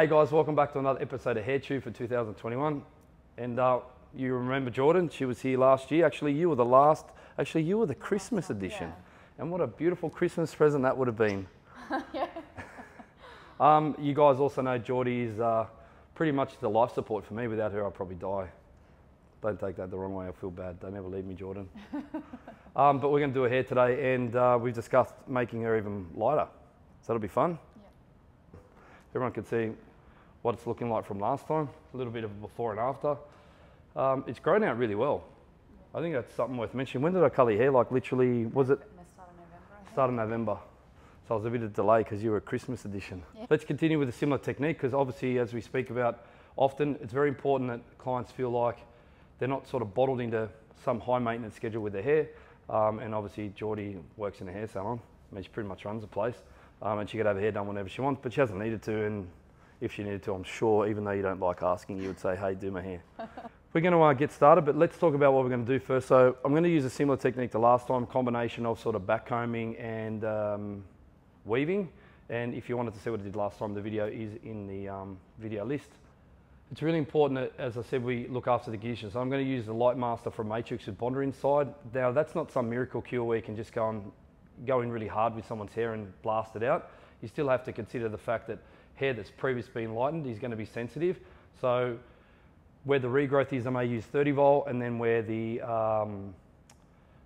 Hey guys, welcome back to another episode of Hair Tube for 2021. And uh, you remember Jordan? She was here last year. Actually, you were the last. Actually, you were the Christmas edition. yeah. And what a beautiful Christmas present that would have been. um, you guys also know Geordie is uh, pretty much the life support for me. Without her, I'd probably die. Don't take that the wrong way. I feel bad. Don't ever leave me, Jordan. um, but we're going to do a hair today, and uh, we've discussed making her even lighter. So that'll be fun. Everyone can see what it's looking like from last time. A little bit of a before and after. Um, it's grown out really well. I think that's something worth mentioning. When did I colour your hair? Like literally, was it the start of November. Start of November? So I was a bit of delay because you were a Christmas edition. Yeah. Let's continue with a similar technique because obviously, as we speak about often, it's very important that clients feel like they're not sort of bottled into some high maintenance schedule with their hair. Um, and obviously, Geordie works in a hair salon. I mean, she pretty much runs the place. Um, and she could have her hair done whenever she wants, but she hasn't needed to. And if she needed to, I'm sure, even though you don't like asking, you would say, hey, do my hair. we're going to uh, get started, but let's talk about what we're going to do first. So I'm going to use a similar technique to last time, combination of sort of back combing and um, weaving. And if you wanted to see what I did last time, the video is in the um, video list. It's really important that, as I said, we look after the condition. So I'm going to use the Light Master from Matrix with Bonder inside. Now, that's not some miracle cure where you can just go and go in really hard with someone's hair and blast it out. You still have to consider the fact that hair that's previously been lightened is going to be sensitive. So where the regrowth is, I may use 30 volt, and then where the um,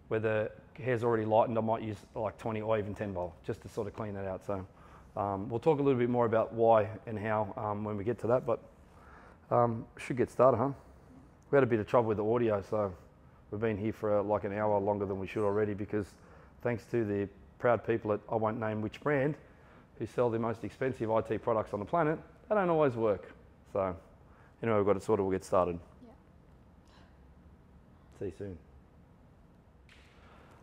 where the hair's already lightened, I might use like 20 or even 10 volt, just to sort of clean that out. So um, we'll talk a little bit more about why and how um, when we get to that, but um, should get started, huh? We had a bit of trouble with the audio, so we've been here for uh, like an hour longer than we should already because thanks to the proud people at I won't name which brand who sell the most expensive IT products on the planet, they don't always work. So anyway, we've got to it sorted, we'll get started. Yeah. See you soon.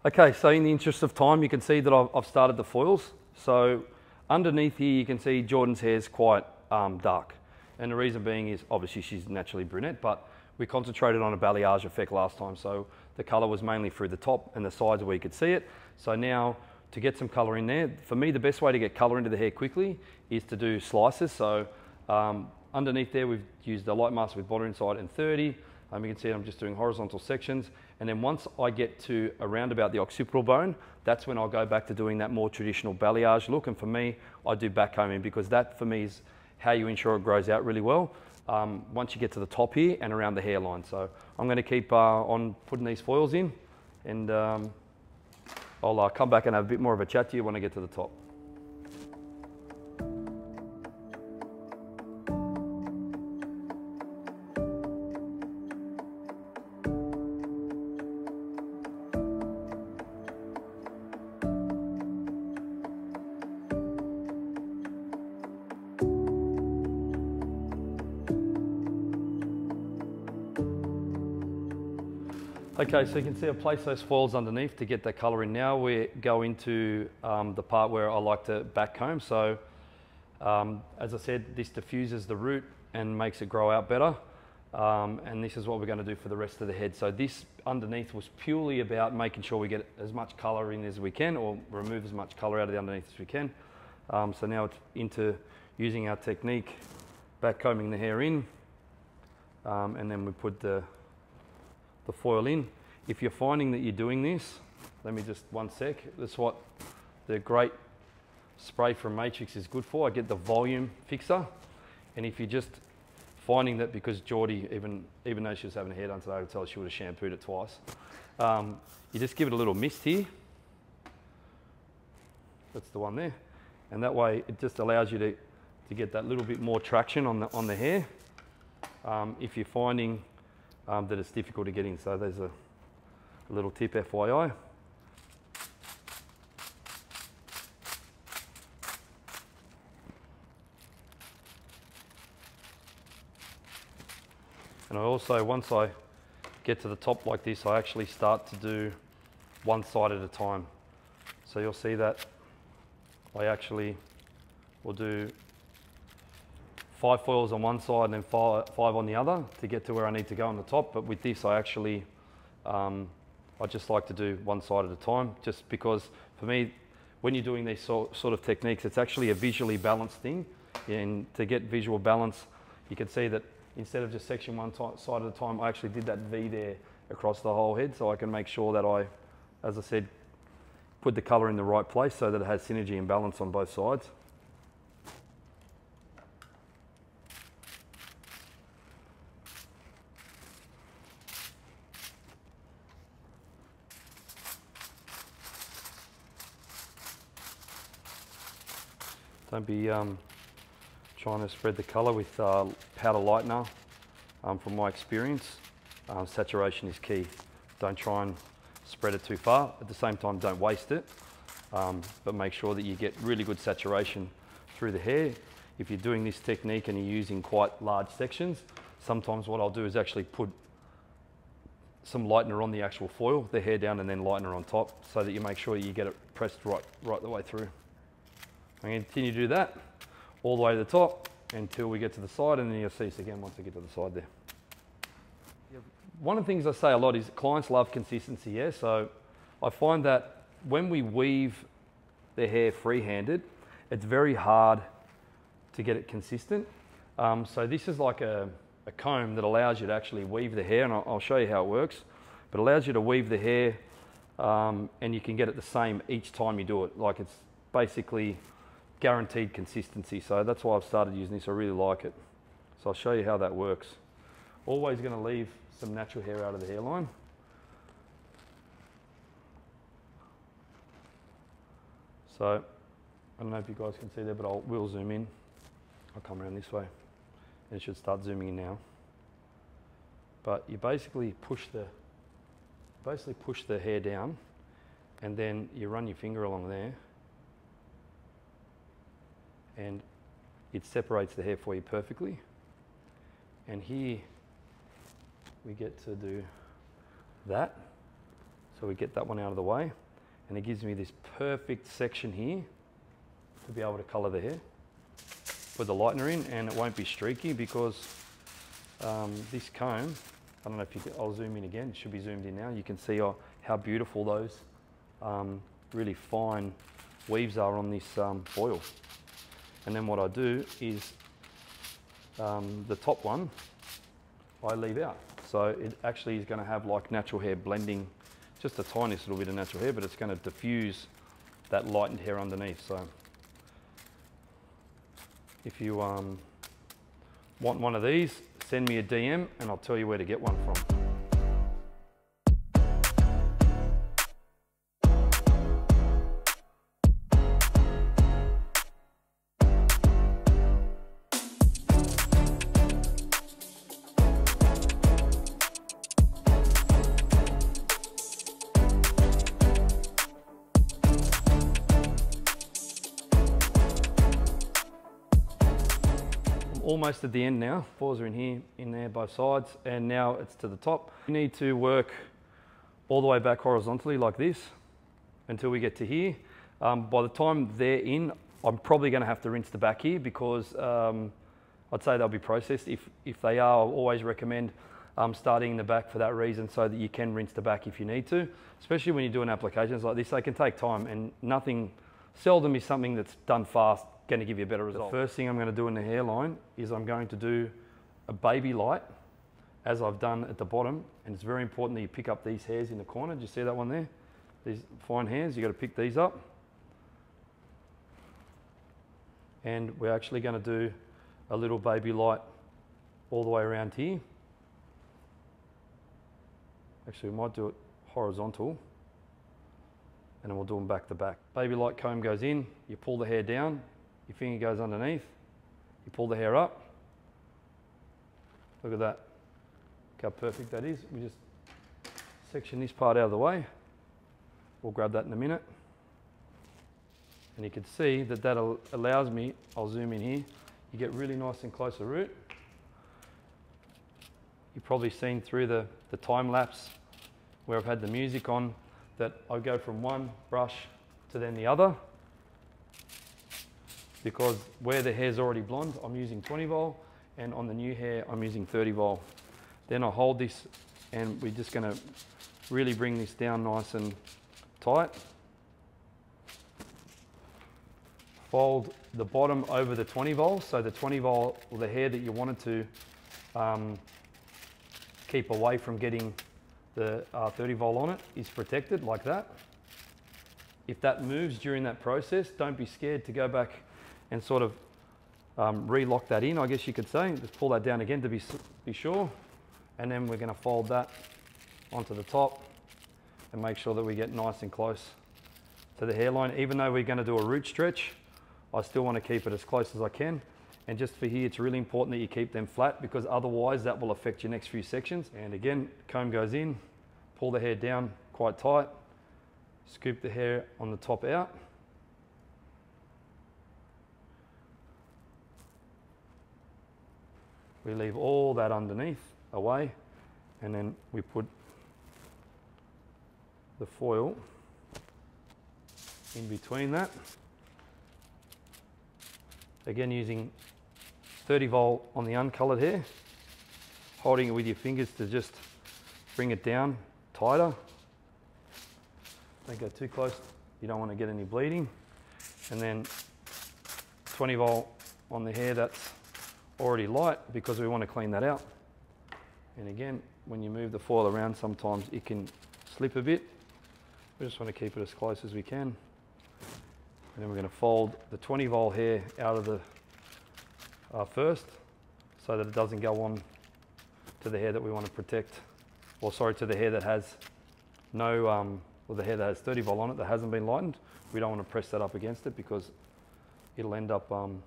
Okay, so in the interest of time, you can see that I've, I've started the foils. So underneath here, you can see Jordan's hair is quite um, dark. And the reason being is obviously she's naturally brunette, but we concentrated on a balayage effect last time. So the color was mainly through the top and the sides where you could see it. So now to get some color in there, for me, the best way to get color into the hair quickly is to do slices. So um, underneath there, we've used a LightMaster with bonder inside and 30. Um, you can see I'm just doing horizontal sections. And then once I get to around about the occipital bone, that's when I'll go back to doing that more traditional balayage look. And for me, I do back combing because that for me is how you ensure it grows out really well. Um, once you get to the top here and around the hairline. So I'm going to keep uh, on putting these foils in and um, I'll uh, come back and have a bit more of a chat to you when I get to the top. Okay, so you can see I place those foils underneath to get that colour in. Now we go into um, the part where I like to back comb. So um, as I said, this diffuses the root and makes it grow out better. Um, and this is what we're going to do for the rest of the head. So this underneath was purely about making sure we get as much colour in as we can or remove as much colour out of the underneath as we can. Um, so now it's into using our technique, back combing the hair in, um, and then we put the the foil in. If you're finding that you're doing this, let me just one sec. That's what the great spray from Matrix is good for. I get the volume fixer. And if you're just finding that because Geordie, even, even though she was having her hair done today, I would tell her she would have shampooed it twice. Um, you just give it a little mist here. That's the one there. And that way it just allows you to, to get that little bit more traction on the, on the hair. Um, if you're finding um, that it's difficult to get in. So there's a, a little tip FYI. And I also, once I get to the top like this, I actually start to do one side at a time. So you'll see that I actually will do five foils on one side and then five, five on the other to get to where I need to go on the top. But with this, I actually, um, I just like to do one side at a time, just because for me, when you're doing these sort, sort of techniques, it's actually a visually balanced thing. And to get visual balance, you can see that instead of just section one side at a time, I actually did that V there across the whole head so I can make sure that I, as I said, put the colour in the right place so that it has synergy and balance on both sides. Be um, trying to spread the colour with uh, powder lightener. Um, from my experience, um, saturation is key. Don't try and spread it too far. At the same time, don't waste it, um, but make sure that you get really good saturation through the hair. If you're doing this technique and you're using quite large sections, sometimes what I'll do is actually put some lightener on the actual foil, the hair down and then lightener on top so that you make sure you get it pressed right, right the way through. I'm going to continue to do that all the way to the top until we get to the side and then you'll see us again once I get to the side there. One of the things I say a lot is clients love consistency, yeah? So I find that when we weave the hair free-handed, it's very hard to get it consistent. Um, so this is like a, a, comb that allows you to actually weave the hair and I'll, I'll show you how it works, but it allows you to weave the hair um, and you can get it the same each time you do it. Like it's basically guaranteed consistency. So that's why I've started using this. I really like it. So I'll show you how that works. Always going to leave some natural hair out of the hairline. So I don't know if you guys can see there, but I'll will zoom in. I'll come around this way. And it should start zooming in now. But you basically push the basically push the hair down and then you run your finger along there and it separates the hair for you perfectly. And here we get to do that. So we get that one out of the way and it gives me this perfect section here to be able to color the hair. Put the lightener in and it won't be streaky because um, this comb, I don't know if you can, I'll zoom in again, it should be zoomed in now. You can see uh, how beautiful those um, really fine weaves are on this um, foil. And then what I do is um, the top one, I leave out. So it actually is going to have like natural hair blending, just a tiniest little bit of natural hair, but it's going to diffuse that lightened hair underneath. So if you um, want one of these, send me a DM and I'll tell you where to get one from. Almost at the end now. Fours are in here, in there, both sides, and now it's to the top. You need to work all the way back horizontally like this until we get to here. Um, by the time they're in, I'm probably going to have to rinse the back here because um, I'd say they'll be processed. If, if they are, I'll always recommend um, starting in the back for that reason so that you can rinse the back if you need to, especially when you're doing applications like this. They can take time and nothing, seldom is something that's done fast going to give you a better result. The first thing I'm going to do in the hairline is I'm going to do a baby light as I've done at the bottom. And it's very important that you pick up these hairs in the corner. Do you see that one there? These fine hairs, you've got to pick these up. And we're actually going to do a little baby light all the way around here. Actually, we might do it horizontal and then we'll do them back to back. Baby light comb goes in, you pull the hair down, your finger goes underneath. You pull the hair up. Look at that. Look how perfect that is. We just section this part out of the way. We'll grab that in a minute. And you can see that that allows me, I'll zoom in here, you get really nice and close to root. You've probably seen through the, the time lapse where I've had the music on that I go from one brush to then the other because where the hair's already blonde, I'm using 20 vol, and on the new hair, I'm using 30 vol. Then I hold this, and we're just gonna really bring this down nice and tight. fold the bottom over the 20 volt. So the 20 volt, or the hair that you wanted to um, keep away from getting the uh, 30 volt on it is protected like that. If that moves during that process, don't be scared to go back and sort of um, relock that in, I guess you could say. Just pull that down again to be, be sure. And then we're gonna fold that onto the top and make sure that we get nice and close to the hairline. Even though we're gonna do a root stretch, I still wanna keep it as close as I can. And just for here, it's really important that you keep them flat because otherwise that will affect your next few sections. And again, comb goes in, pull the hair down quite tight, scoop the hair on the top out. We leave all that underneath away and then we put the foil in between that. Again using 30 volt on the uncolored hair, holding it with your fingers to just bring it down tighter. Don't go too close, you don't want to get any bleeding. And then 20 volt on the hair that's already light because we want to clean that out. And again, when you move the foil around, sometimes it can slip a bit. We just want to keep it as close as we can. And then we're going to fold the 20 volt hair out of the uh, first so that it doesn't go on to the hair that we want to protect. Or sorry, to the hair that has no, um, or the hair that has 30 volt on it that hasn't been lightened. We don't want to press that up against it because it'll end up um,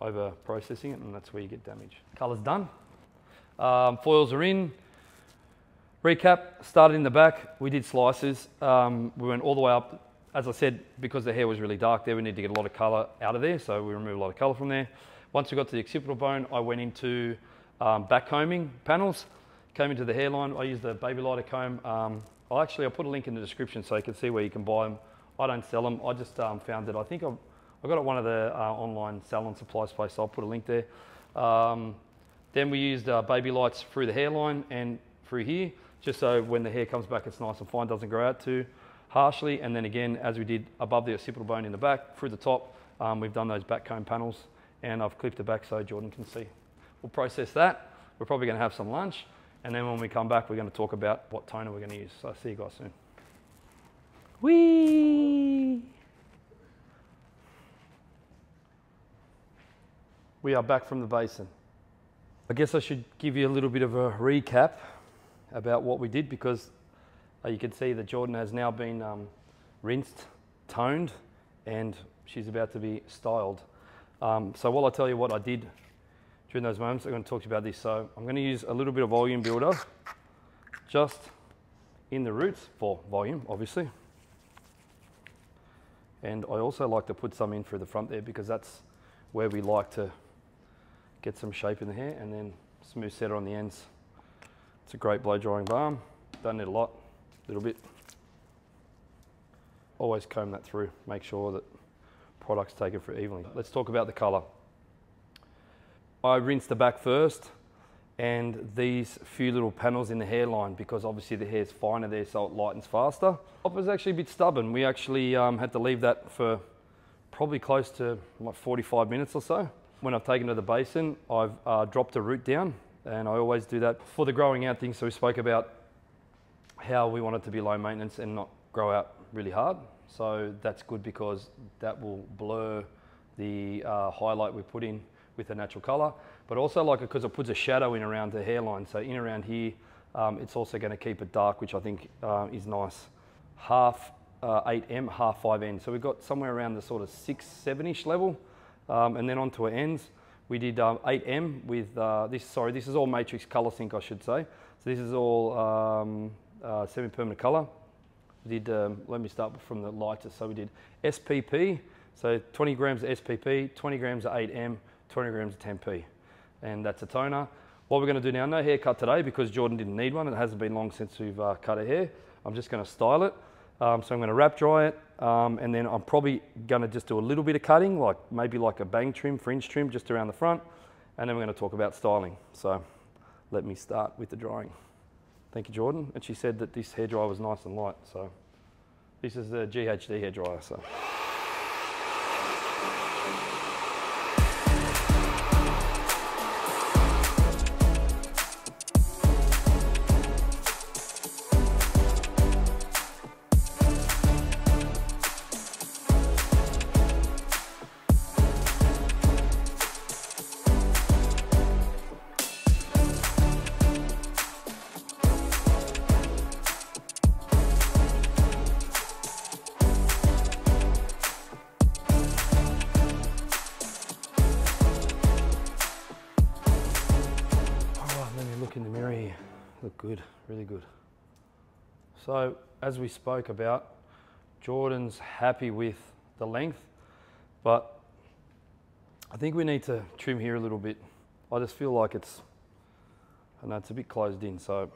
over processing it and that's where you get damage. Color's done. Um, foils are in. Recap, started in the back, we did slices. Um, we went all the way up. As I said, because the hair was really dark there, we need to get a lot of color out of there, so we removed a lot of color from there. Once we got to the occipital bone, I went into um, back combing panels, came into the hairline. I used the baby lighter comb. Um, I actually, I'll put a link in the description so you can see where you can buy them. I don't sell them. I just um, found that I think I've, I got it one of the uh, online salon supplies place, so I'll put a link there. Um, then we used uh, baby lights through the hairline and through here, just so when the hair comes back, it's nice and fine, doesn't grow out too harshly. And then again, as we did above the occipital bone in the back, through the top, um, we've done those back comb panels and I've clipped it back so Jordan can see. We'll process that. We're probably gonna have some lunch. And then when we come back, we're gonna talk about what toner we're gonna use. So I'll see you guys soon. Whee! We are back from the basin. I guess I should give you a little bit of a recap about what we did because uh, you can see that Jordan has now been um, rinsed, toned, and she's about to be styled. Um, so while I tell you what I did during those moments, I'm going to talk to you about this. So I'm going to use a little bit of volume builder just in the roots for volume, obviously. And I also like to put some in through the front there because that's where we like to get some shape in the hair and then smooth setter on the ends. It's a great blow drying balm. Don't need a lot, a little bit. Always comb that through, make sure that product's taken through evenly. Let's talk about the color. I rinsed the back first and these few little panels in the hairline because obviously the hair's finer there so it lightens faster. Top actually a bit stubborn. We actually um, had to leave that for probably close to like 45 minutes or so. When I've taken to the basin, I've uh, dropped a root down and I always do that for the growing out thing. So we spoke about how we want it to be low maintenance and not grow out really hard. So that's good because that will blur the uh, highlight we put in with a natural color, but also like because it puts a shadow in around the hairline. So in around here, um, it's also going to keep it dark, which I think uh, is nice. Half uh, 8M, half 5N. So we've got somewhere around the sort of 6, 7-ish level. Um, and then onto our ends, we did um, 8M with uh, this, sorry, this is all Matrix Color Sync, I should say. So this is all um, uh, semi-permanent color. We did, um, let me start from the lightest. So we did SPP, so 20 grams of SPP, 20 grams of 8M, 20 grams of 10P. And that's a toner. What we're gonna do now, no haircut today because Jordan didn't need one. It hasn't been long since we've uh, cut her hair. I'm just gonna style it. Um, so I'm gonna wrap dry it um, and then I'm probably gonna just do a little bit of cutting, like maybe like a bang trim, fringe trim just around the front. And then we're gonna talk about styling. So let me start with the drying. Thank you, Jordan. And she said that this hairdryer was nice and light. So this is the GHD hairdryer. So. We spoke about, Jordan's happy with the length, but I think we need to trim here a little bit. I just feel like it's, I know it's a bit closed in, so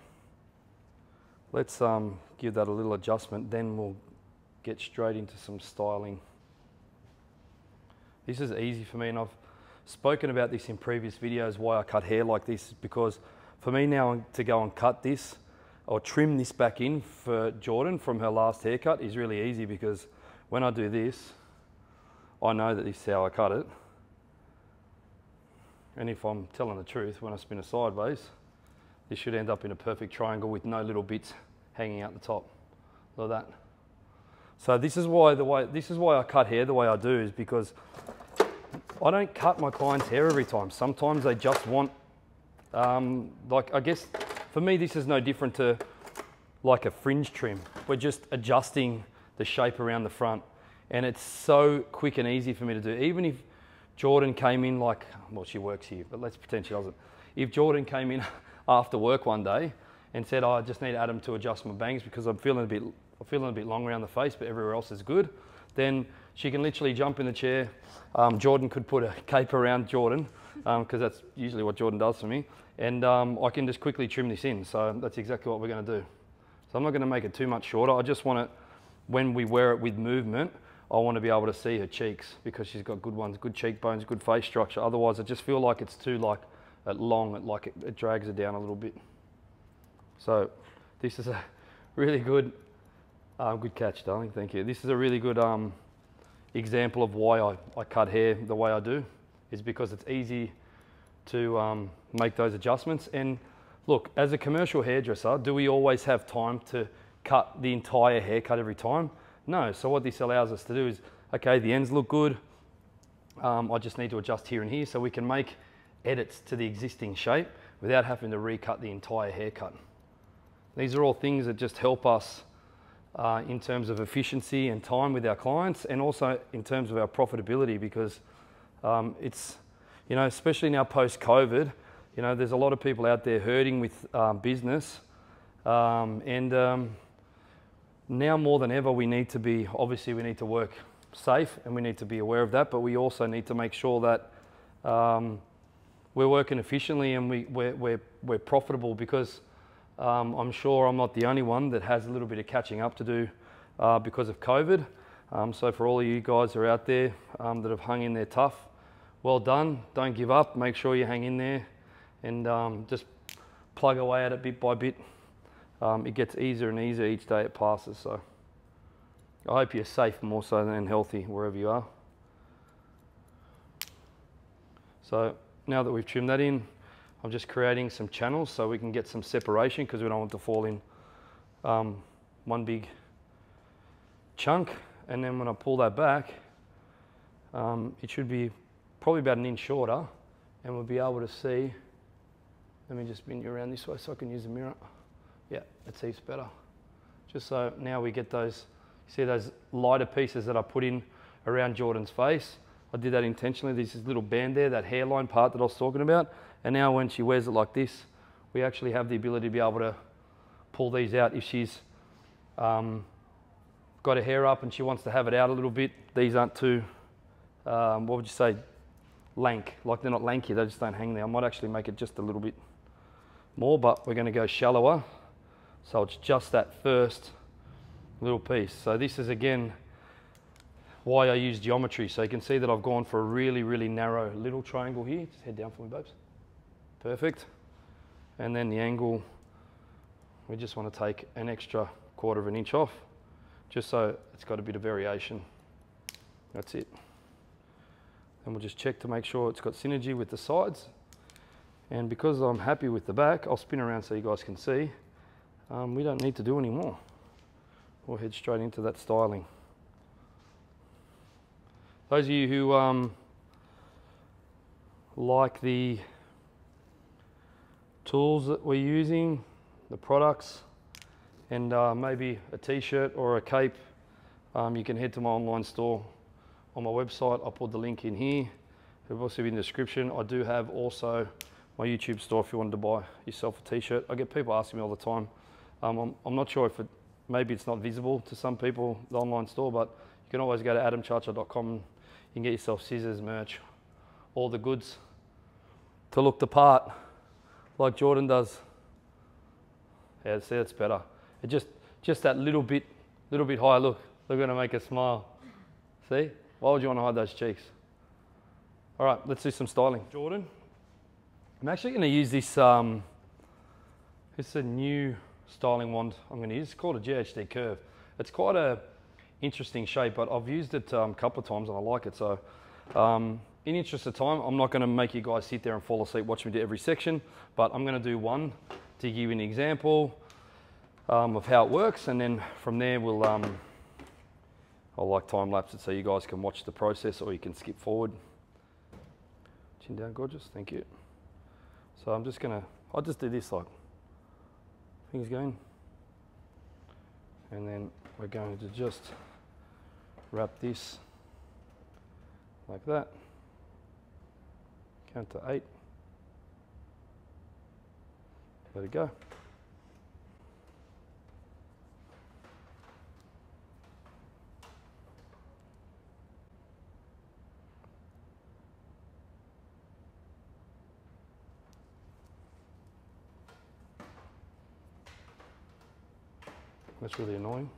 let's um, give that a little adjustment, then we'll get straight into some styling. This is easy for me and I've spoken about this in previous videos, why I cut hair like this, because for me now to go and cut this or trim this back in for Jordan from her last haircut is really easy because when I do this, I know that this is how I cut it. And if I'm telling the truth, when I spin it sideways, this should end up in a perfect triangle with no little bits hanging out the top, like that. So this is why the way this is why I cut hair the way I do is because I don't cut my clients' hair every time. Sometimes they just want, um, like I guess for me this is no different to like a fringe trim. We're just adjusting the shape around the front, and it's so quick and easy for me to do. Even if Jordan came in like, well, she works here, but let's pretend she doesn't. If Jordan came in after work one day and said, oh, I just need Adam to adjust my bangs because I'm feeling a bit, I'm feeling a bit long around the face, but everywhere else is good, then she can literally jump in the chair. Um, Jordan could put a cape around Jordan because um, that's usually what Jordan does for me. And um, I can just quickly trim this in. So that's exactly what we're going to do. So I'm not going to make it too much shorter. I just want it, when we wear it with movement, I want to be able to see her cheeks because she's got good ones, good cheekbones, good face structure. Otherwise, I just feel like it's too like long, it, like it, it drags her down a little bit. So this is a really good, uh, good catch, darling. Thank you. This is a really good um, example of why I, I cut hair the way I do is because it's easy to um, make those adjustments. And look, as a commercial hairdresser, do we always have time to cut the entire haircut every time? No. So what this allows us to do is, okay, the ends look good. Um, I just need to adjust here and here so we can make edits to the existing shape without having to recut the entire haircut. These are all things that just help us uh, in terms of efficiency and time with our clients and also in terms of our profitability because um, it's, you know, especially now post COVID, you know, there's a lot of people out there hurting with um, business. Um, and um, now more than ever, we need to be, obviously, we need to work safe and we need to be aware of that, but we also need to make sure that um, we're working efficiently and we, we're, we're, we're profitable because um, I'm sure I'm not the only one that has a little bit of catching up to do uh, because of COVID. Um, so for all of you guys who are out there um, that have hung in there tough, well done. Don't give up. Make sure you hang in there and um, just plug away at it bit by bit. Um, it gets easier and easier each day it passes. So I hope you're safe more so than healthy wherever you are. So now that we've trimmed that in, I'm just creating some channels so we can get some separation because we don't want to fall in um, one big chunk. And then when I pull that back, um, it should be probably about an inch shorter and we'll be able to see. Let me just bend you around this way so I can use the mirror. Yeah, it's heaps better. Just so now we get those, see those lighter pieces that I put in around Jordan's face. I did that intentionally. There's this little band there, that hairline part that I was talking about. And now when she wears it like this, we actually have the ability to be able to pull these out if she's um, got her hair up and she wants to have it out a little bit. These aren't too, um, what would you say, lank. Like they're not lanky, they just don't hang there. I might actually make it just a little bit more, but we're gonna go shallower. So it's just that first little piece. So this is again, why I use geometry. So you can see that I've gone for a really, really narrow little triangle here. Just head down for me, babes. Perfect. And then the angle, we just want to take an extra quarter of an inch off, just so it's got a bit of variation. That's it. And we'll just check to make sure it's got synergy with the sides. And because I'm happy with the back, I'll spin around so you guys can see. Um, we don't need to do any more. We'll head straight into that styling. Those of you who um, like the tools that we're using, the products, and uh, maybe a t-shirt or a cape, um, you can head to my online store on my website. I'll put the link in here. It'll also be in the description. I do have also my YouTube store if you wanted to buy yourself a t-shirt. I get people asking me all the time. Um, I'm, I'm not sure if it, maybe it's not visible to some people, the online store, but you can always go to adamciaccia.com and you can get yourself scissors, merch, all the goods to look the part like Jordan does. Yeah, see, it's better. It just, just that little bit, little bit higher. Look, they're going to make a smile. See? Why would you want to hide those cheeks? All right, let's do some styling. Jordan, I'm actually going to use this. Um, it's a new styling wand I'm going to use. It's called a GHD Curve. It's quite a interesting shape, but I've used it um, a couple of times and I like it. So, um, in interest of time, I'm not going to make you guys sit there and fall asleep watching me do every section, but I'm going to do one to give you an example um, of how it works, and then from there we'll. I'll like time lapse it so you guys can watch the process, or you can skip forward. Chin down, gorgeous. Thank you. So I'm just gonna. I'll just do this like things going, and then we're going to just wrap this like that. Count to eight. Let it go. That's really annoying.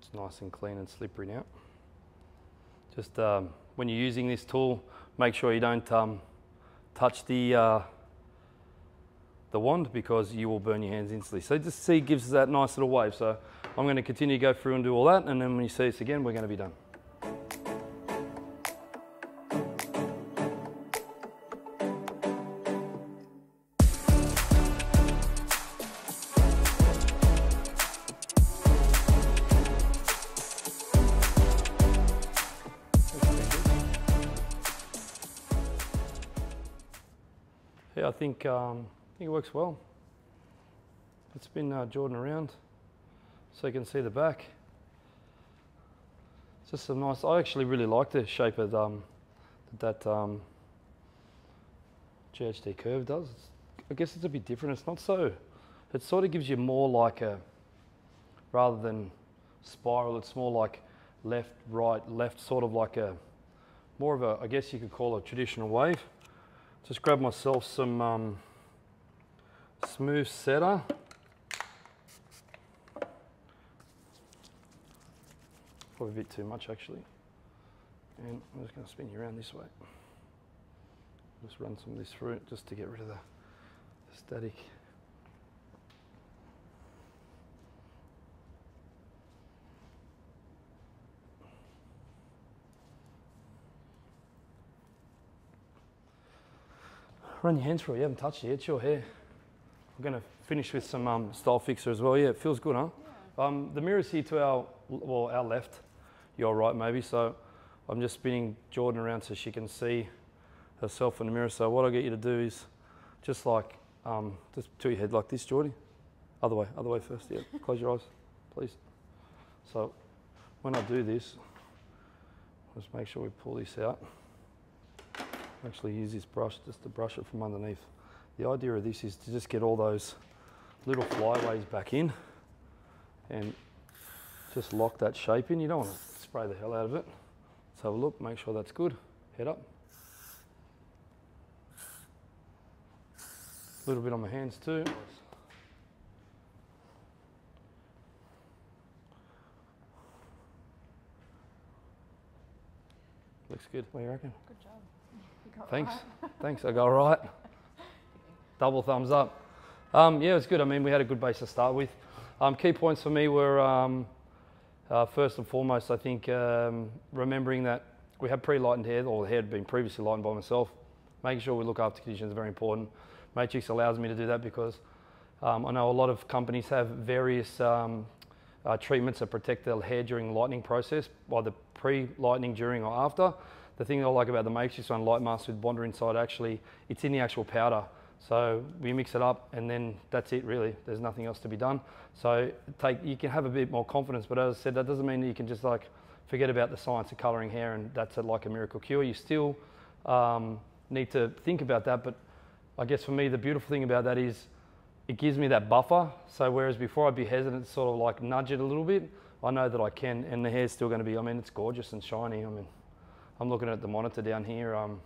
It's nice and clean and slippery now. Just um, when you're using this tool, make sure you don't um, touch the, uh, the wand because you will burn your hands instantly. So just see gives us that nice little wave. So I'm going to continue to go through and do all that and then when you see us again, we're going to be done. Think, um, I think it works well. It's been uh, Jordan around so you can see the back. It's just some nice, I actually really like the shape of um, that um, GHD curve does. It's, I guess it's a bit different. It's not so, it sort of gives you more like a, rather than spiral, it's more like left, right, left, sort of like a, more of a, I guess you could call a traditional wave. Just grab myself some um, smooth setter. Probably a bit too much actually. And I'm just going to spin you around this way. Just run some of this through just to get rid of the static. Run your hands through it. You haven't touched it. It's your hair. I'm going to finish with some um, style fixer as well. Yeah, it feels good, huh? Yeah. Um, the mirror's here to our, well, our left, your right maybe. So I'm just spinning Jordan around so she can see herself in the mirror. So what I get you to do is just like, um, just to your head like this, Jordy. Other way, other way first. Yeah, close your eyes, please. So when I do this, just make sure we pull this out actually use this brush just to brush it from underneath. The idea of this is to just get all those little flyaways back in and just lock that shape in. You don't want to spray the hell out of it. Let's have a look, make sure that's good. Head up. A little bit on my hands too. Looks good. What do you reckon? Good job. Thanks. Thanks. I go right. Double thumbs up. Um, yeah, it was good. I mean, we had a good base to start with. Um, key points for me were um, uh, first and foremost, I think, um, remembering that we had pre-lightened hair, or the hair had been previously lightened by myself. Making sure we look after conditions is very important. Matrix allows me to do that because um, I know a lot of companies have various um, uh, treatments that protect their hair during the lightening process, either pre-lightening, during, or after. The thing that I like about the Matrix one, LightMaster with Bonder inside, actually, it's in the actual powder. So we mix it up and then that's it really. There's nothing else to be done. So take, you can have a bit more confidence, but as I said, that doesn't mean that you can just like forget about the science of colouring hair and that's a, like a miracle cure. You still um, need to think about that, but I guess for me, the beautiful thing about that is it gives me that buffer. So whereas before I'd be hesitant to sort of like nudge it a little bit, I know that I can and the hair's still gonna be, I mean, it's gorgeous and shiny. I mean, I'm looking at the monitor down here, um,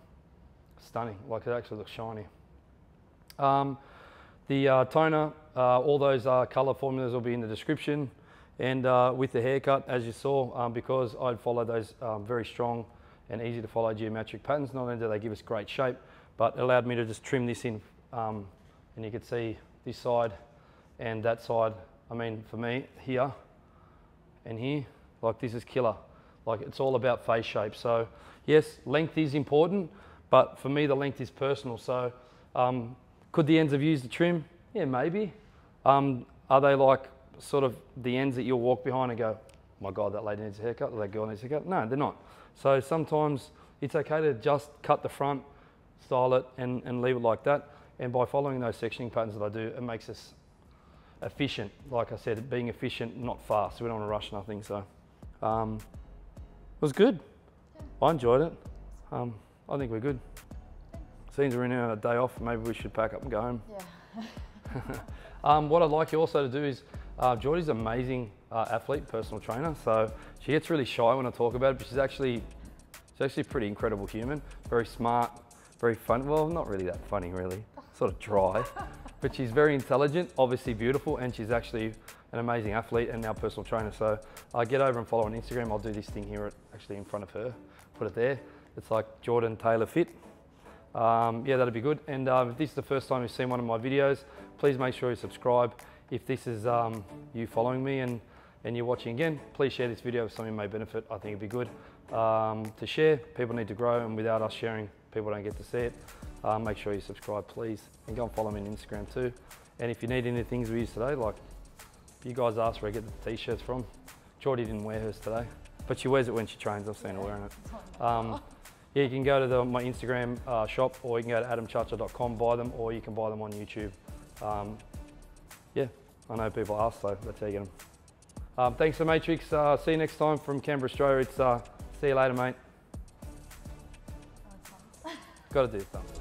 stunning, like it actually looks shiny. Um, the uh, toner, uh, all those uh, colour formulas will be in the description. And uh, with the haircut, as you saw, um, because I'd follow those um, very strong and easy to follow geometric patterns, not only do they give us great shape, but it allowed me to just trim this in. Um, and you can see this side and that side. I mean, for me, here and here, like this is killer. Like it's all about face shape. So yes, length is important, but for me, the length is personal. So um, could the ends have used the trim? Yeah, maybe. Um, are they like sort of the ends that you'll walk behind and go, my God, that lady needs a haircut, that girl needs a haircut? No, they're not. So sometimes it's okay to just cut the front, style it, and, and leave it like that. And by following those sectioning patterns that I do, it makes us efficient. Like I said, being efficient, not fast. We don't want to rush nothing. So um, was good. I enjoyed it. Um, I think we're good. Seems we're in a day off. Maybe we should pack up and go home. Yeah. um, what I'd like you also to do is, uh, Geordie's an amazing uh, athlete, personal trainer. So she gets really shy when I talk about it, but she's actually, she's actually a pretty incredible human. Very smart, very fun. Well, not really that funny, really. Sort of dry, but she's very intelligent, obviously beautiful, and she's actually an amazing athlete and now personal trainer. So uh, get over and follow on Instagram. I'll do this thing here, actually in front of her. Put it there. It's like Jordan Taylor Fit um, yeah, that'd be good. And uh, if this is the first time you've seen one of my videos, please make sure you subscribe. If this is um, you following me and, and you're watching again, please share this video if something may benefit. I think it'd be good um, to share. People need to grow and without us sharing, people don't get to see it. Uh, make sure you subscribe, please. And go and follow me on Instagram too. And if you need any things we use today, like you guys asked where I get the t-shirts from. Geordie didn't wear hers today, but she wears it when she trains. I've seen her wearing it. Um, yeah, you can go to the, my Instagram uh, shop or you can go to adamciaccia.com, buy them, or you can buy them on YouTube. Um, yeah, I know people ask, so that's how you get them. Um, thanks for Matrix. Uh, see you next time from Canberra, Australia. It's uh, see you later, mate. Got to do something.